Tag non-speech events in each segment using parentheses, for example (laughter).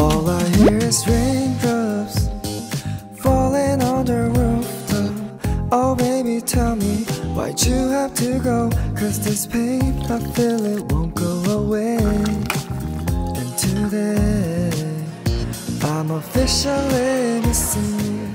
All I hear is raindrops falling on the rooftop. Oh, baby, tell me why'd you have to go? Cause this pain, I feel it won't go away. And today, I'm officially missing you.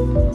Podcast.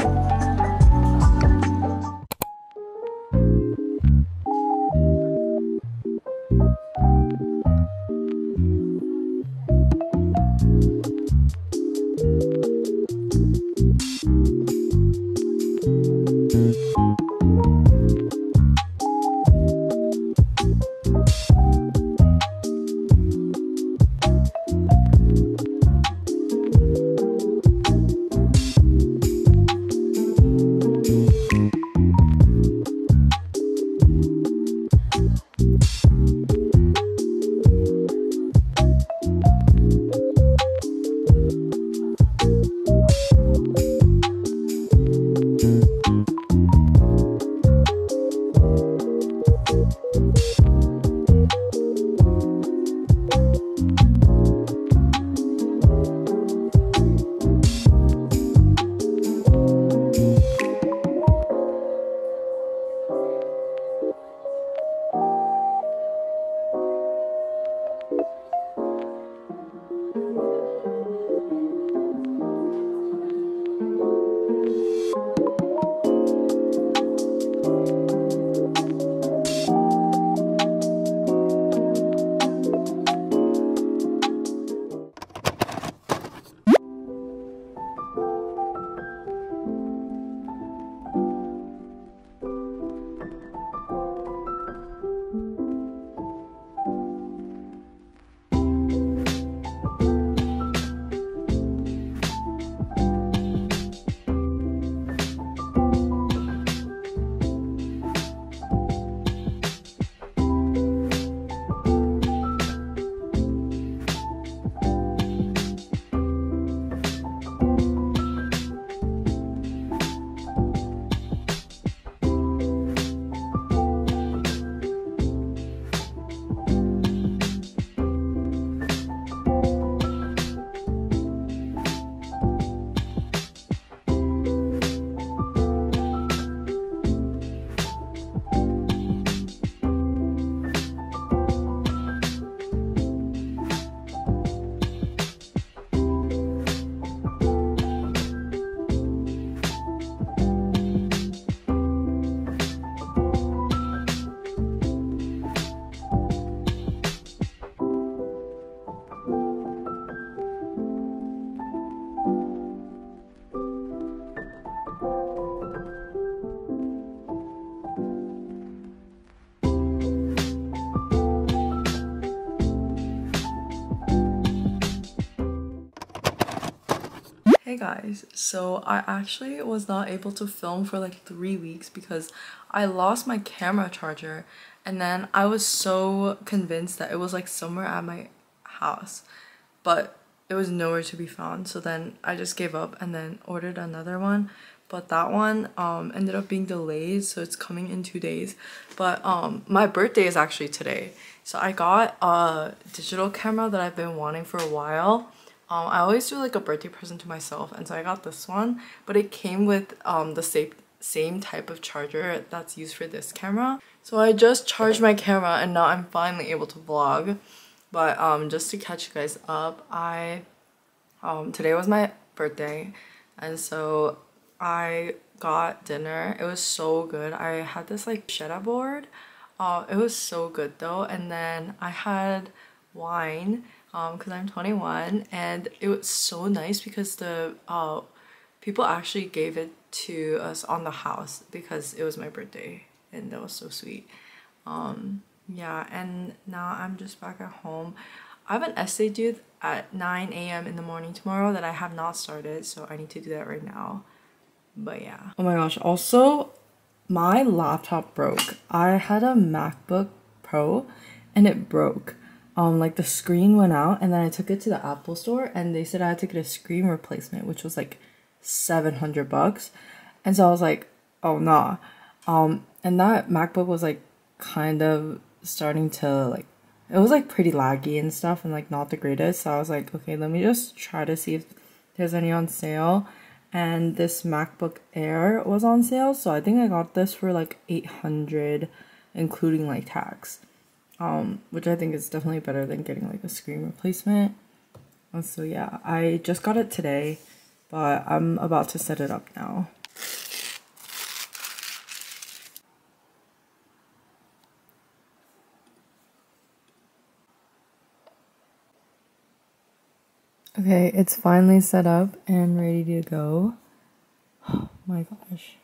Hey guys, so I actually was not able to film for like three weeks because I lost my camera charger and then I was so convinced that it was like somewhere at my house but it was nowhere to be found so then I just gave up and then ordered another one but that one um, ended up being delayed so it's coming in two days but um, my birthday is actually today so I got a digital camera that I've been wanting for a while um, I always do like a birthday present to myself and so I got this one but it came with um, the same, same type of charger that's used for this camera. So I just charged my camera and now I'm finally able to vlog. But um, just to catch you guys up, I um, today was my birthday, and so I got dinner. It was so good. I had this like cheddar board. Uh, it was so good though. And then I had wine um because I'm 21 and it was so nice because the uh people actually gave it to us on the house because it was my birthday and that was so sweet. Um yeah and now i'm just back at home. I have an essay due at 9 a.m in the morning tomorrow that i have not started so i need to do that right now. But yeah. Oh my gosh also my laptop broke. I had a macbook pro and it broke um like the screen went out and then i took it to the apple store and they said i had to get a screen replacement which was like 700 bucks. And so i was like oh nah. Um and that macbook was like kind of starting to like it was like pretty laggy and stuff and like not the greatest. So i was like okay let me just try to see if there's any on sale. And this macbook air was on sale so i think i got this for like 800 including like tax um which i think is definitely better than getting like a screen replacement and so yeah i just got it today but i'm about to set it up now Okay, it's finally set up and ready to go. Oh (gasps) my gosh.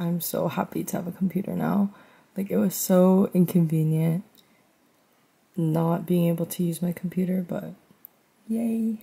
I'm so happy to have a computer now. Like, it was so inconvenient not being able to use my computer, but yay.